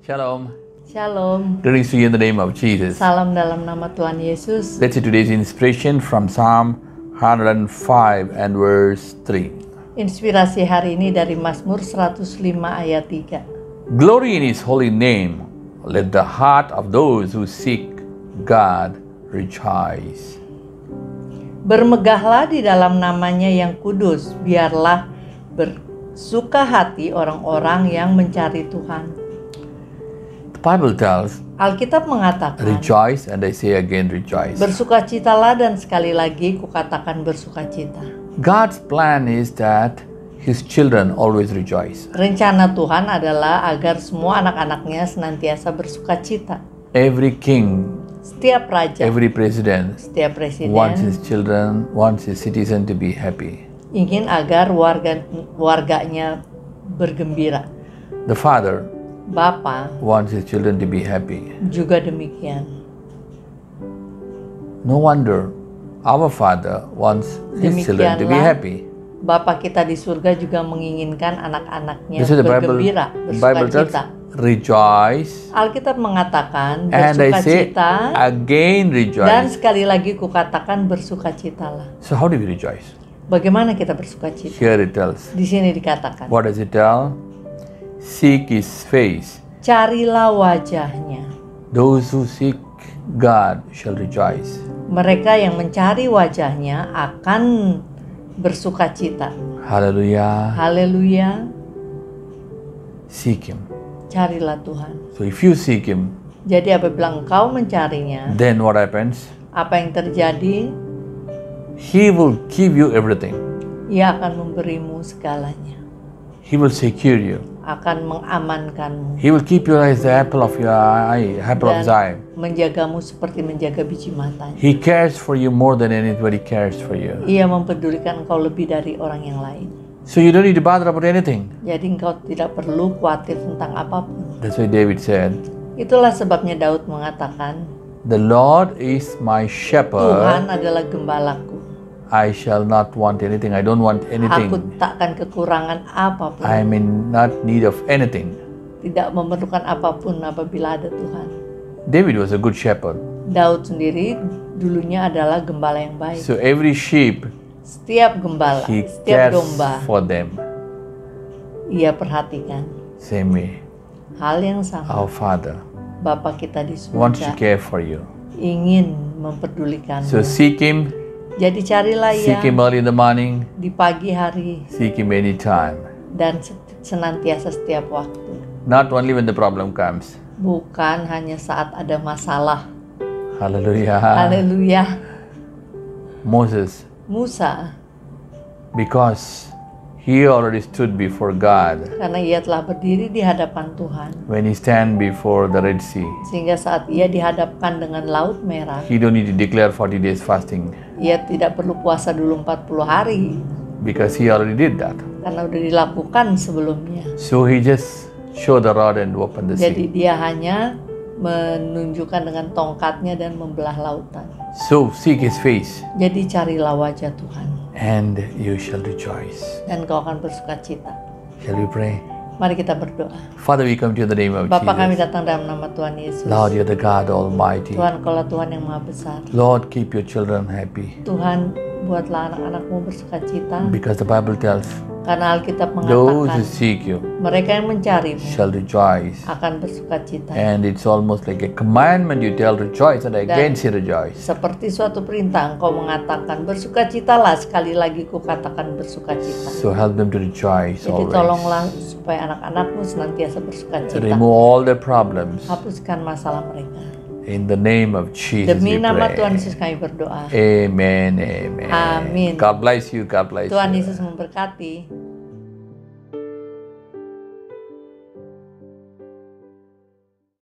Shalom. Shalom. Greetings to you in the name of Jesus. Salam dalam nama Tuhan Yesus. Let's see today's inspiration from Psalm 105 and verse 3. Inspirasi hari ini dari Mazmur 105 ayat 3. Glory in his holy name. Let the heart of those who seek God rejoice. Bermegahlah di dalam namanya yang kudus, biarlah bersuka hati orang-orang yang mencari Tuhan. Bible tells, Alkitab mengatakan, rejoice, and I say again, rejoice. bersukacitalah dan sekali lagi kukatakan bersukacita. God's plan is that his children always rejoice. Rencana Tuhan adalah agar semua anak-anaknya senantiasa bersukacita. Every king, Setiap raja, every president setiap presiden wants his children, wants his citizen to be happy. ingin agar warga warganya bergembira. The father Bapa wants his children to be happy. juga demikian. No wonder our Father wants his children to be happy. Bapa kita di surga juga menginginkan anak-anaknya bergembira, tells bersukacita. rejoice, Alkitab mengatakan say bersukacita again dan rejoice. sekali lagi kukatakan bersukacitalah. So how do we rejoice? Bagaimana kita bersukacita? Here it tells. Di sini dikatakan, What does it tell? Seek His face. carilah wajahnya. Those who seek God shall rejoice. Mereka yang mencari wajahnya akan bersukacita. Hallelujah. Haleluya. Seek Him. Carilah Tuhan. So if you seek Him, Jadi apabila engkau mencarinya, then what happens? apa yang terjadi? He will give you everything. Ia akan memberimu segalanya, He will secure you. akan mengamankanmu, He will keep you as the apple of your eye, apple of his eye. dan menjagamu seperti menjaga biji matanya. He cares for you more than anybody cares for you. Ia mempedulikan engkau lebih dari orang yang lain. So you don't need to bother about anything. Jadi engkau tidak perlu khawatir tentang apa pun. That's why David said, Itulah sebabnya Daud mengatakan, The Lord is my shepherd. Tuhan adalah gembalaku. I shall not want anything. I don't want Aku anything. takkan kekurangan apa pun. I am in not need of anything. Tidak memerlukan apa pun apabila ada Tuhan. David was a good shepherd. Daud sendiri dulunya adalah gembala yang baik. So every sheep, Setiap gembala, he setiap cares domba, for them. ia perhatikan. Same way, Hal yang sama, our Father Bapa kita di wants to surga care for you. ingin memperdulikan. So seek Him, Jadi carilah seek ia Him early in the morning, di pagi hari seek Him anytime. dan se- senantiasa setiap waktu. Not only when the problem comes. Bukan hanya saat ada masalah. Hallelujah. Haleluya. Moses, Musa, because he already stood before God karena ia telah berdiri di hadapan Tuhan. when he stand before the Red Sea. Sehingga saat ia dihadapkan dengan Laut Merah, He don't need to declare 40 days fasting ia tidak perlu puasa dulu 40 hari. because he already did that. Karena udah dilakukan sebelumnya. So he just show the rod and open the Jadi sea. dia hanya menunjukkan dengan tongkatnya dan membelah lautan. So seek his face Jadi carilah wajah Tuhan and you shall rejoice. dan kau akan bersuka cita. Shall we pray? Mari kita berdoa. Father, we come to you in the name of Bapa kami Jesus. datang dalam nama Tuhan Yesus. Lord, you're the God Almighty. Tuhan kaulah Tuhan yang maha besar. Lord, keep your children happy Tuhan buatlah anak-anakmu bersuka cita. because the Bible tells Karena Alkitab those who mengatakan seek you mereka yang mencarimu shall rejoice. akan bersuka cita. And it's almost like a commandment you tell rejoice, and again say rejoice. Seperti suatu perintah engkau mengatakan bersukacitalah sekali lagi kukatakan bersukacita. So help them to rejoice Jadi always. tolonglah supaya anak-anakmu senantiasa bersukacita. Remove all their problems. Hapuskan masalah mereka. In the name of Jesus, Demi we nama pray. Tuhan Yesus kami berdoa. Amen, amen. Amin. God bless you. God bless Tuhan you. Yesus memberkati.